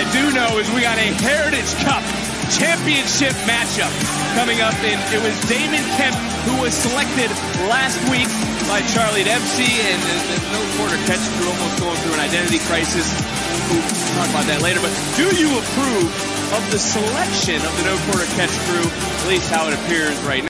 I do know is we got a Heritage Cup championship matchup coming up. And it was Damon Kemp who was selected last week by Charlie Dempsey and the, the no quarter catch crew almost going through an identity crisis. We'll talk about that later. But do you approve of the selection of the no quarter catch crew, at least how it appears right now?